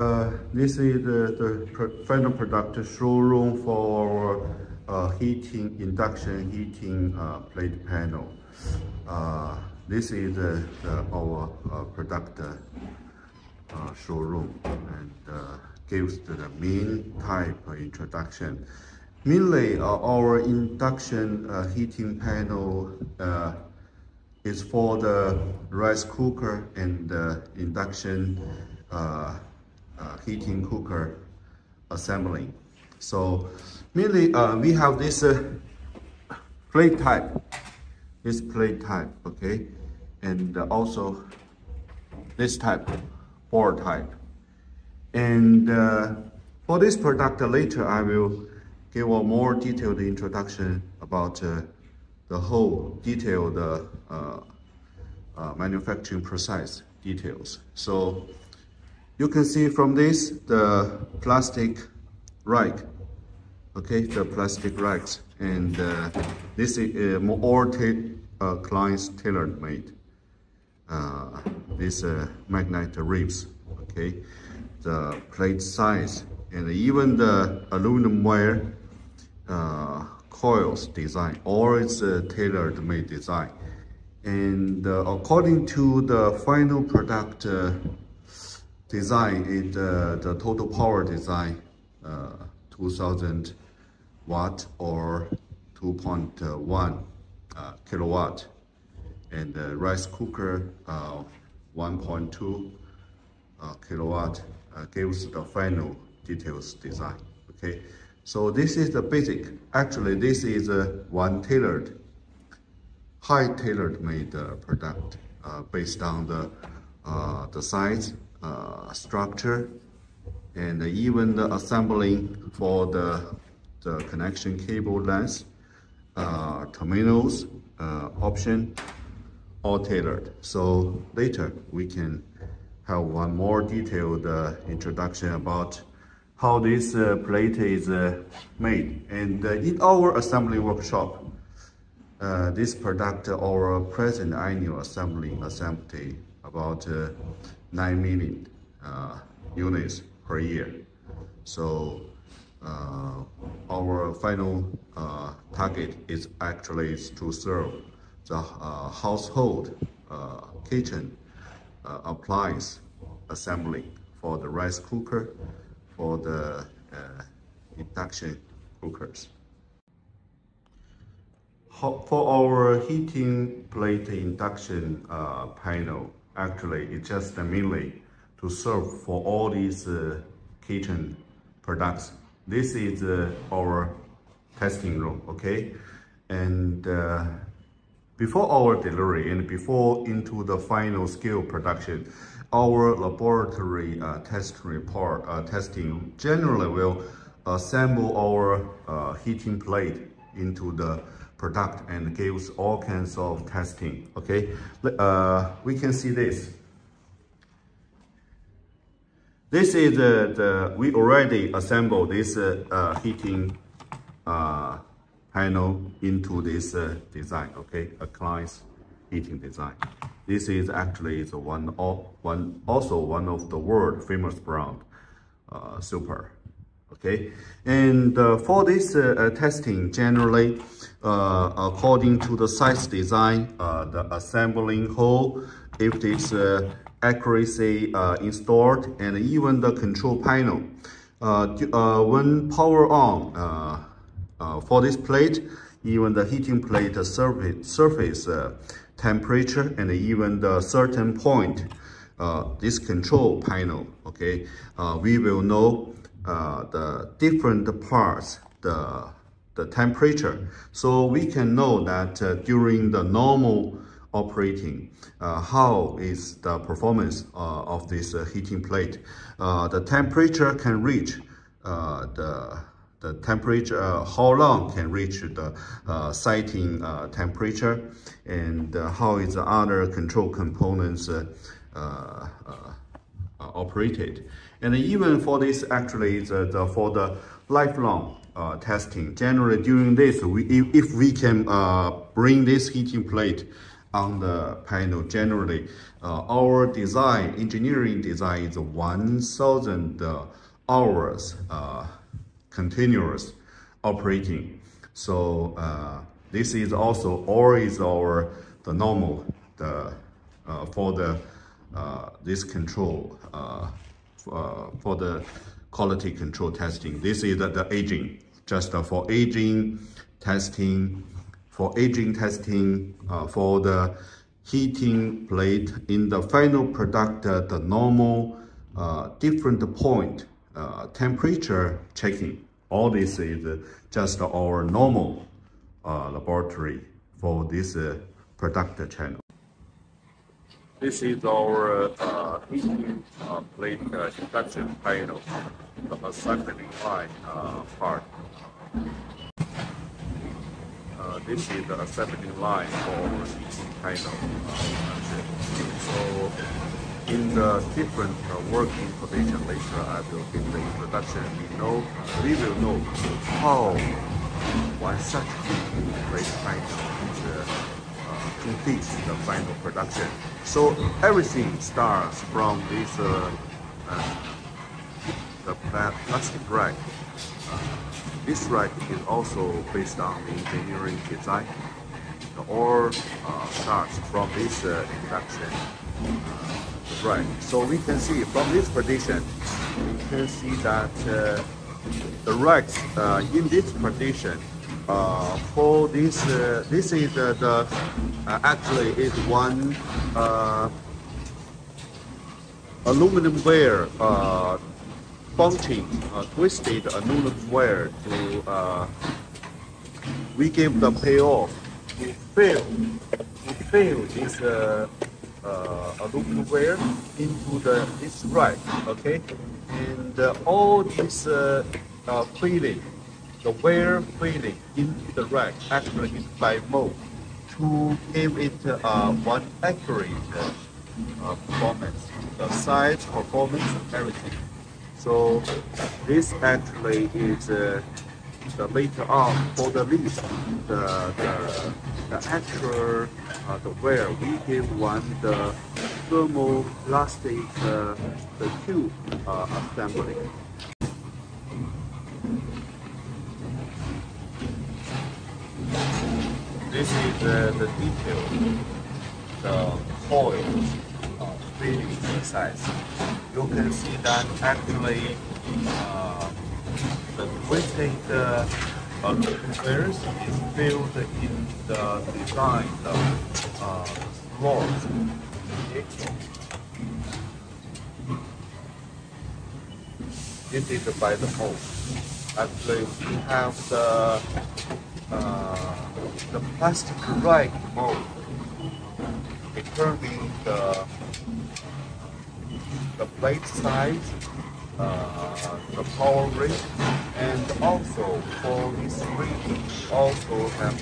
Uh, this is the, the final product showroom for our uh, heating, induction heating uh, plate panel. Uh, this is the, our uh, product uh, showroom and gives the main type introduction. Mainly our induction heating panel is for the rice cooker and induction heating cooker assembly. So mainly uh, we have this uh, plate type, this plate type, okay, and also this type, board type. And uh, for this product later, I will give a more detailed introduction about uh, the whole detailed uh, uh, manufacturing process details. So you can see from this, the plastic rack, okay, the plastic racks. And uh, this is uh, more uh, clients tailored made. Uh, this uh, magnet ribs, okay, the plate size, and even the aluminum wire uh, coils design, all is uh, tailored made design. And according to the final product design is uh, the total power design uh, 2000 watt or 2.1 uh, kilowatt. And the rice cooker uh, 1.2 uh, kilowatt gives the final details design okay? So this is the basic. Actually this is a one tailored high tailored made product based on the the size uh, structure and even the assembling for the, the connection cable length, uh, terminals, uh, option, all tailored. So later we can have one more detailed introduction about how this uh, plate is uh, made. And uh, in our assembly workshop, this product, our present annual assembly assembly about 9 million uh, units per year. So uh, our final uh, target is actually to serve the uh, household uh, kitchen uh, appliance assembly for the rice cooker, for the induction cookers. For our heating plate induction panel, actually it's just mainly to serve for all these uh, kitchen products. This is uh, our testing room, okay? And uh, before our delivery and before into the final scale production, our laboratory uh, test report uh, testing generally will assemble our uh, heating plate into the product and gives all kinds of testing, okay? Uh, we can see this. This is the, the we already assembled this uh, uh, heating uh, panel into this uh, design, okay? A client's heating design. This is actually the one, one also one of the world famous brand, uh, Supor okay? And uh, for this uh, uh, testing generally uh, according to the size design uh, the assembling hole if this uh, accuracy installed and even the control panel. When power on for this plate even the heating plate surface, surface temperature and even the certain point this control panel okay we will know uh, the different parts, the, the temperature. So we can know that uh, during the normal operating, uh, how is the performance uh, of this uh, heating plate. The temperature can reach the the temperature, uh, how long can reach the uh, sighting uh, temperature and how is the other control components operated. And even for this, actually, the, the for the lifelong uh, testing, generally during this, we, if, if we can uh, bring this heating plate on the panel generally. Uh, our design, engineering design is 1,000 uh, hours uh, continuous operating. So uh, this is also always our the normal the uh, for the uh, this control uh, Uh, for the quality control testing. This is the, the aging, just for aging testing, for aging testing, uh, for the heating plate in the final product, uh, the normal different point temperature checking. All this is just our normal uh, laboratory for this uh, product channel. This is our uh, heating uh, plate uh, induction panel, the assembly line uh, part. Uh, this is the assembly line for our panel. so in the different working position later, I will give the introduction. We know, we will know how one such great final is uh, uh, the final production. So everything starts from this uh, uh the plastic rack. Uh, this rack is also based on the engineering design. The all uh, starts from this induction rack. So we can see from this position, we can see that the racks uh, in this condition uh, for this uh, this is the uh, actually is one uh, aluminum wire uh, bunching twisted aluminum wire to we give the payoff. To fill to fill this aluminum wire into the this rack okay? And uh, all this uh, uh, filling, the wear feeling into the rack actually by mold to give it uh, one accurate uh, performance, the size, performance, everything. So this actually is uh, the later on for the list, the, the, the actual uh, the wear we give one the thermoplastic uh, the tube uh, assembly. Uh, the detail, the coils uh, fitting size. You can see that actually uh, the twisted uh, uh, is built in the design, the uh, rods. This is by the mold. Actually, we have the uh, the plastic rack mold determining the the plate size, uh, the power rate, and also for this reading also have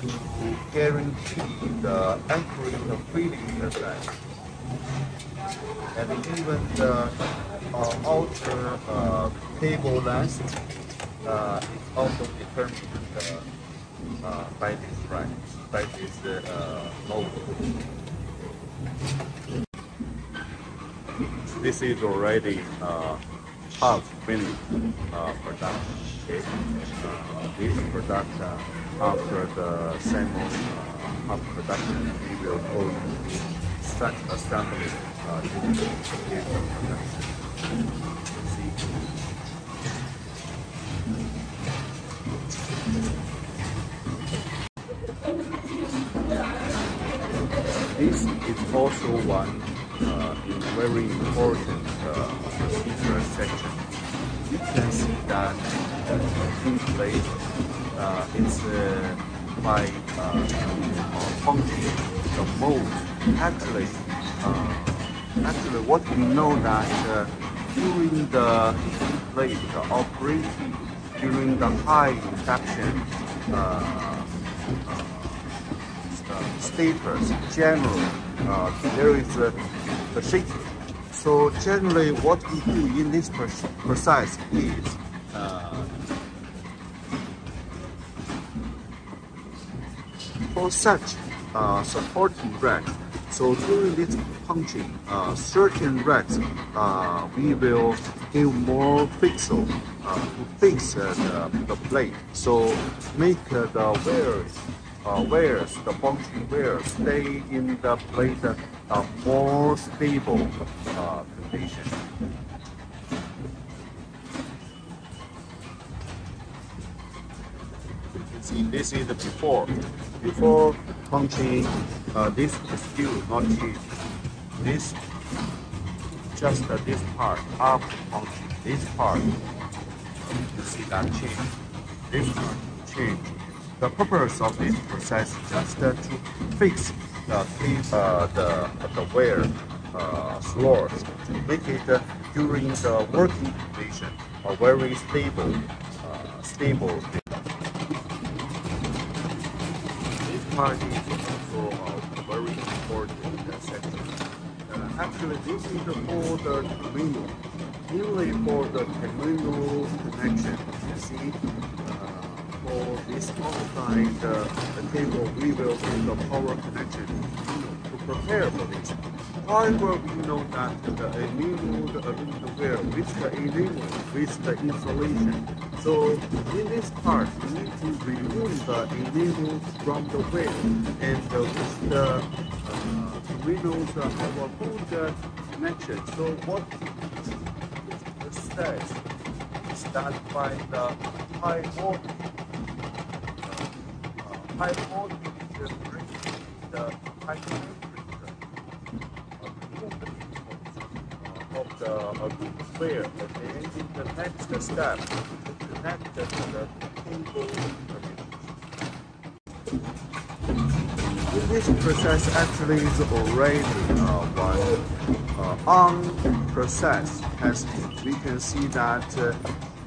to to guarantee the accurate feeding percent. And even the uh, outer uh, cable length uh, is also determined uh, uh, by this right, by this uh, mode. This is already uh, half finished uh, production. Okay, this production after the same half production, we will hold such assembly uh, the production. This is also one uh, very important uh, procedure section. You can see that in place uh, it's uh, by uh, function the mold. Actually, uh, actually, what we know that uh, during the plate operating during the high infection status, generally, uh, there is a, a shaking. So generally what we do in this process is uh, for such uh, supporting racks. So during this punching, uh, certain racks, uh, we will give more pixel uh, to fix the, the plate. So make the wears, uh, wears, the punching wears stay in the place plate uh, more stable uh, condition. see this is the before. Before punching, uh, this is still not changed. This, just uh, this part, after punching, this part, you see that change. This part change. The purpose of this process is just uh, to fix the uh, the the wear uh, slots to make it uh, during the working condition a very stable, uh, stable. part is also a very important. Uh, actually, this is for the terminal, mainly for the terminal connection. You see, for this outside the cable, we will do the power connection to prepare for this. However, we know that the enameled wire with the enamel with the insulation. So in this part, we need to remove the enamel from the wear and uh, with the uh, windows uh, have a good connection. So what it says is that by the high voltage, voltage the temperature of the of the player. Okay, in the step, connect the cable. This process actually is already uh, one uh, on process testing. We can see that uh,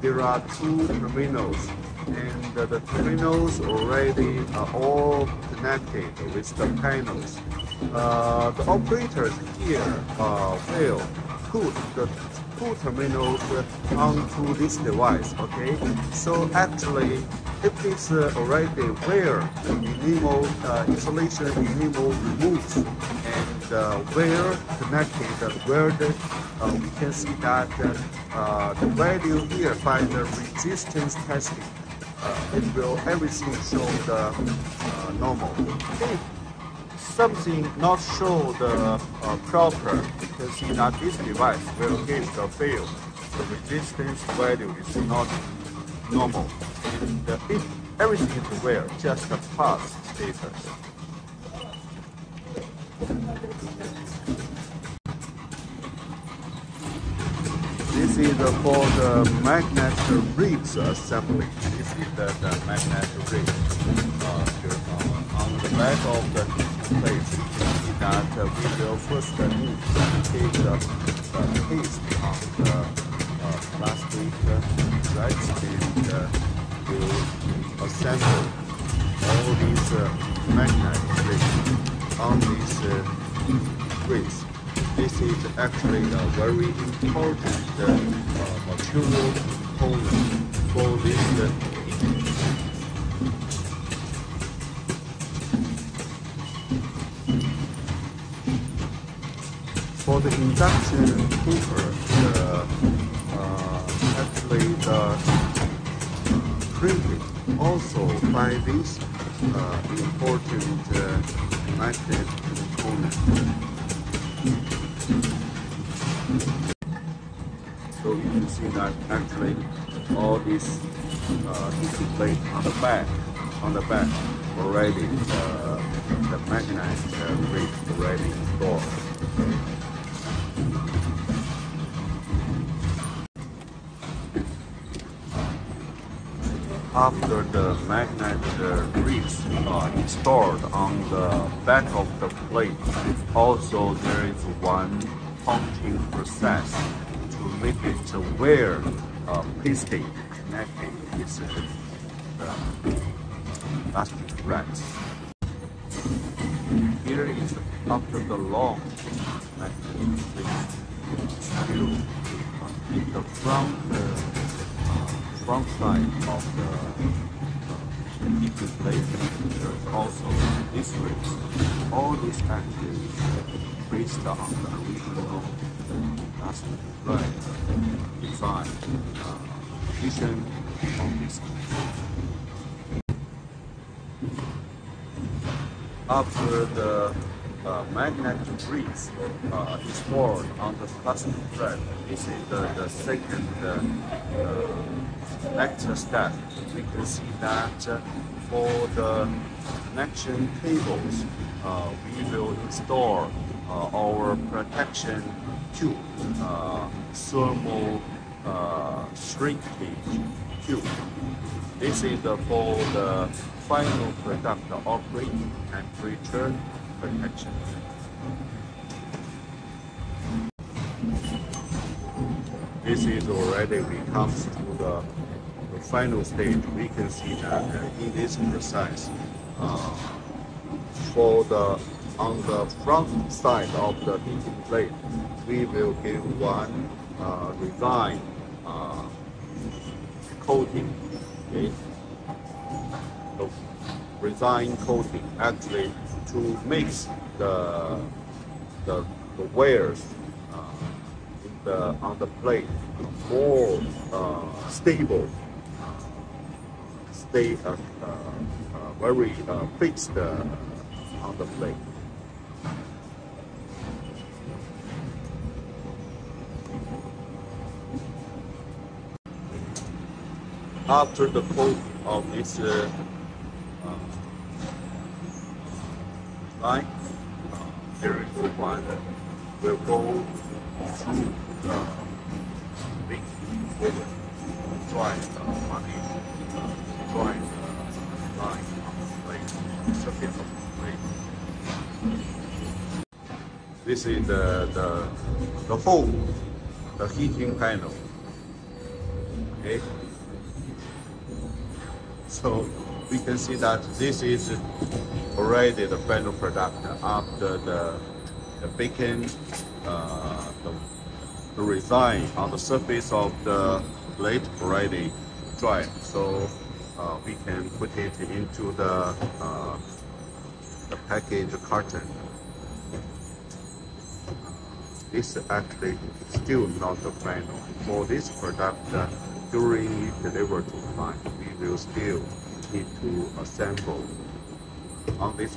there are two terminals and uh, the terminals already are all connected with the panels. Uh, the operators here uh, will put the two terminals onto this device, okay? So actually, if it's uh, already where the enamel uh, installation enamel removes and uh, where connected, where the, uh, we can see that uh, the value here by the resistance testing, uh, it will everything show the uh, uh, normal. If something not show the uh, uh, proper, you can see that this device will give the field. The resistance value is not normal. And if everything is well, just the pass status. This is for the magnet ribs assembly. This is the, the magnet uh, uh, on the back of the plate. that uh, we will first need to take the, the paste on the uh, plastic threads and uh, assemble all these uh, magnet rings on these uh, rings. This is actually a very important uh, material component for this uh, for the induction cooker, the, uh, actually the printing also by this uh, important uh, magnet component. So you can see that actually all these uh, plate on the back, on the back already, uh, the magnet uh, already installed. after the magnet ribs are installed on the back of the plate, also there is one punching process to make it where uh, piston connected is the plastic threads. Here is after the long magnet still in the front uh, front side of the heating plate there's also this ring. All these actually based on the original right design uh, vision of. After the uh, magnet grease uh, is poured on the plastic thread. This is the, the second uh, uh, extra step. We can see that uh, for the connection cables, uh, we will install our protection tube, thermal shrinkage tube. This is for the final product operating temperature protection. This is already we comes to the, the final stage. We can see that uh, in this process, uh, for the on the front side of the heating plate, we will give one uh, resin uh, coating. Okay? So, resin coating actually to mix the the, the wares uh, the, on the plate more uh, stable, stay uh, uh, uh very fixed on the plate. After the coat of this uh, uh, line, uh, there is one will go through the big the money, the line of. This is the, the, the hole, the heating panel. Okay. So we can see that this is already the final product after the, the baking, uh, the, the resin on the surface of the plate already dry. So uh, we can put it into the, uh, the package carton. This actually still not the final. For this product, during delivery we will still need to assemble. On this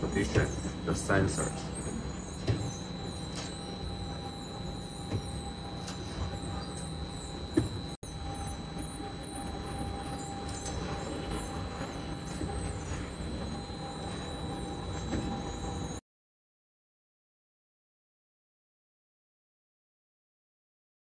position the sensors